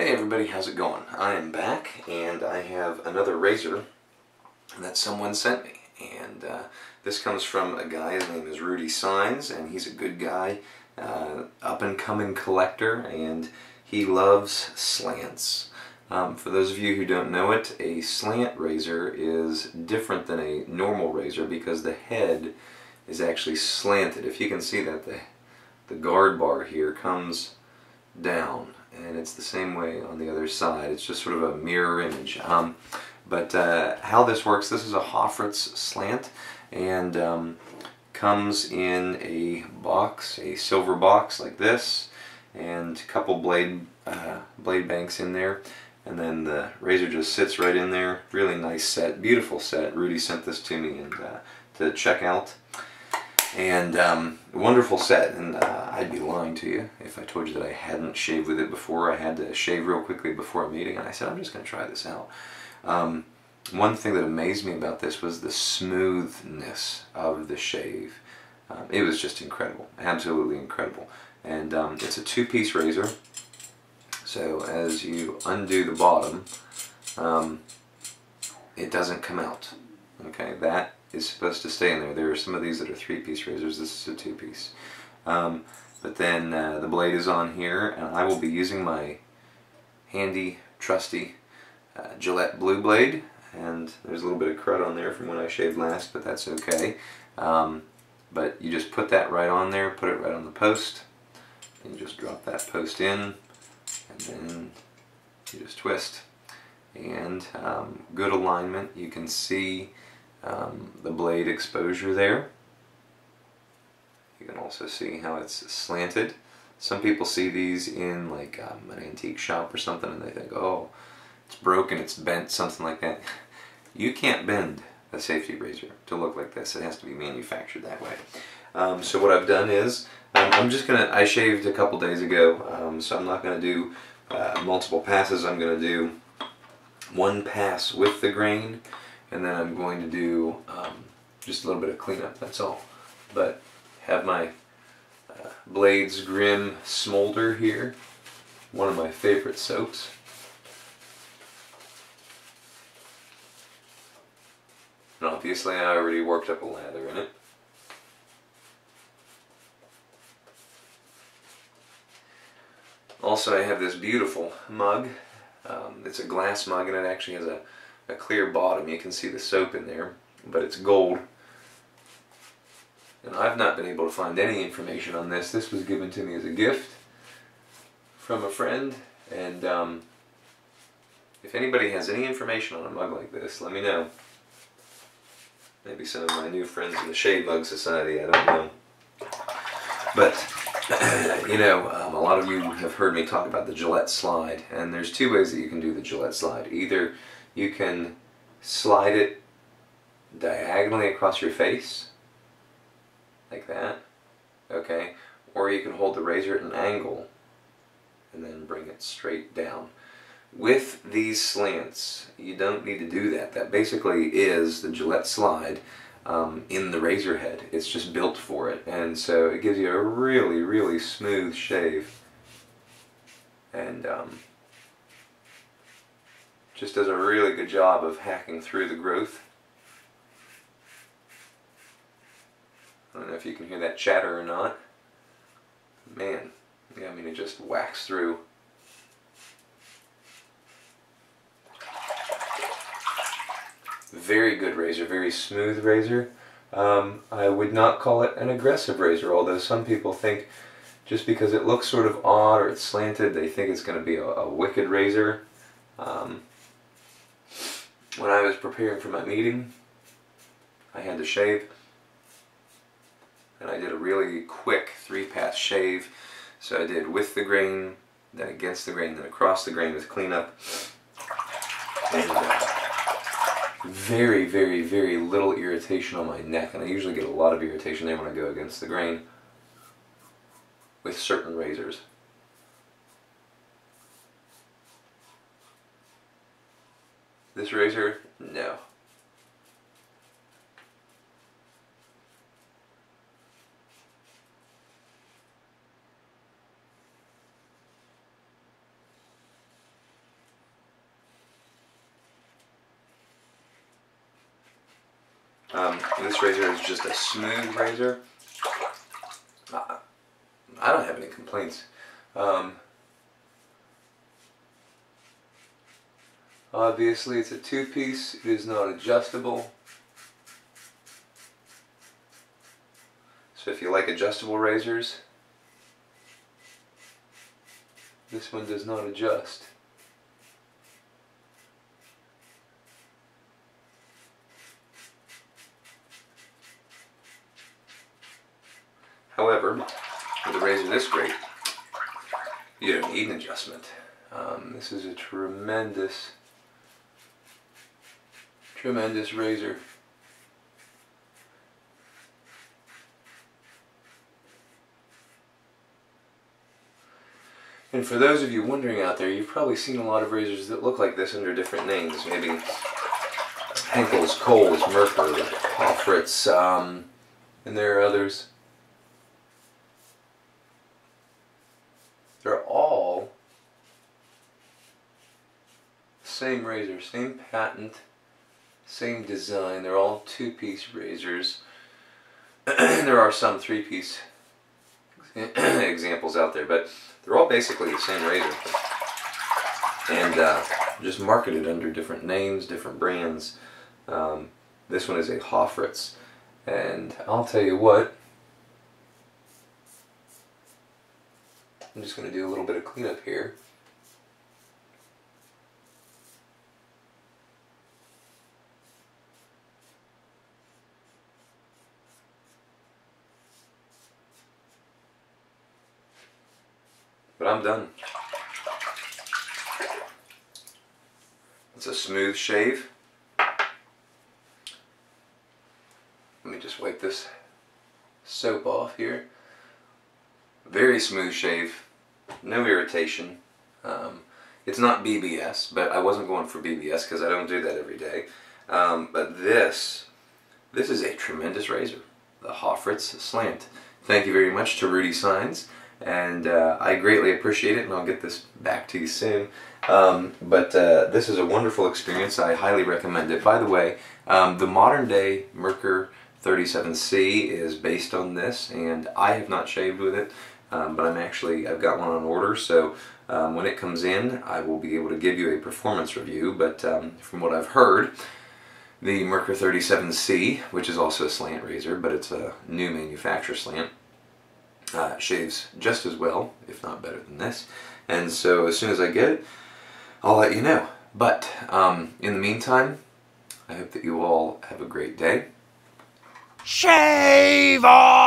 Hey everybody, how's it going? I am back and I have another razor that someone sent me. And uh, this comes from a guy, his name is Rudy Saenz, and he's a good guy, uh, up and coming collector, and he loves slants. Um, for those of you who don't know it, a slant razor is different than a normal razor because the head is actually slanted. If you can see that, the, the guard bar here comes down and it's the same way on the other side. It's just sort of a mirror image. Um, but uh, how this works, this is a Hoffritz slant and um, comes in a box, a silver box like this and a couple blade, uh, blade banks in there and then the razor just sits right in there. Really nice set, beautiful set. Rudy sent this to me and uh, to check out. And um, wonderful set, and uh, I'd be lying to you if I told you that I hadn't shaved with it before. I had to shave real quickly before a meeting, and I said, I'm just going to try this out. Um, one thing that amazed me about this was the smoothness of the shave. Um, it was just incredible, absolutely incredible. And um, it's a two-piece razor, so as you undo the bottom, um, it doesn't come out. Okay, that is supposed to stay in there. There are some of these that are three-piece razors. This is a two-piece. Um, but then uh, the blade is on here, and I will be using my handy, trusty uh, Gillette Blue Blade. And there's a little bit of crud on there from when I shaved last, but that's okay. Um, but you just put that right on there, put it right on the post, and just drop that post in, and then you just twist. And um, good alignment. You can see um, the blade exposure there. You can also see how it's slanted. Some people see these in like um, an antique shop or something and they think, oh, it's broken, it's bent, something like that. You can't bend a safety razor to look like this. It has to be manufactured that way. Um, so what I've done is, um, I'm just gonna, I shaved a couple days ago, um, so I'm not gonna do uh, multiple passes. I'm gonna do one pass with the grain and then I'm going to do um, just a little bit of cleanup, that's all. But have my uh, Blades Grim Smolder here, one of my favorite soaps. And obviously I already worked up a lather in it. Also I have this beautiful mug. Um, it's a glass mug and it actually has a a clear bottom. You can see the soap in there, but it's gold. And I've not been able to find any information on this. This was given to me as a gift from a friend, and um, if anybody has any information on a mug like this, let me know. Maybe some of my new friends in the Shave Mug Society, I don't know. But, you know, um, a lot of you have heard me talk about the Gillette slide, and there's two ways that you can do the Gillette slide. Either you can slide it diagonally across your face like that okay? Or you can hold the razor at an angle and then bring it straight down. With these slants you don't need to do that. That basically is the Gillette slide um, in the razor head. It's just built for it. And so it gives you a really really smooth shave and um, just does a really good job of hacking through the growth. I don't know if you can hear that chatter or not. Man, yeah, I mean it just whacks through. Very good razor, very smooth razor. Um, I would not call it an aggressive razor, although some people think just because it looks sort of odd or it's slanted, they think it's going to be a, a wicked razor. Um, when I was preparing for my meeting, I had to shave. And I did a really quick three-pass shave. So I did with the grain, then against the grain, then across the grain with cleanup. And uh, very, very, very little irritation on my neck. And I usually get a lot of irritation there when I go against the grain with certain razors. This razor, no. Um, this razor is just a smooth razor. Uh, I don't have any complaints. Um, obviously it's a two-piece, it is not adjustable. So if you like adjustable razors, this one does not adjust. However, with a razor this great, you don't need an adjustment. Um, this is a tremendous, tremendous razor. And for those of you wondering out there, you've probably seen a lot of razors that look like this under different names. Maybe Henckels, Kohls, Merkur, Hoffritz, um, and there are others. They're all same razor, same patent, same design. They're all two-piece razors. there are some three-piece examples out there, but they're all basically the same razor. And uh, just marketed under different names, different brands. Um, this one is a Hoffritz. And I'll tell you what, I'm just going to do a little bit of cleanup here. But I'm done. It's a smooth shave. Let me just wipe this soap off here. Very smooth shave, no irritation. Um, it's not BBS, but I wasn't going for BBS because I don't do that every day. Um, but this, this is a tremendous razor, the Hoffritz Slant. Thank you very much to Rudy Saenz and uh, I greatly appreciate it and I'll get this back to you soon. Um, but uh, this is a wonderful experience. I highly recommend it. By the way, um, the modern day Merkur 37C is based on this and I have not shaved with it um, but I'm actually, I've got one on order so um, when it comes in I will be able to give you a performance review but um, from what I've heard the Merkur 37C, which is also a slant razor, but it's a new manufacturer slant, uh, shaves just as well, if not better than this. And so as soon as I get it, I'll let you know. But um, in the meantime, I hope that you all have a great day. Shave on!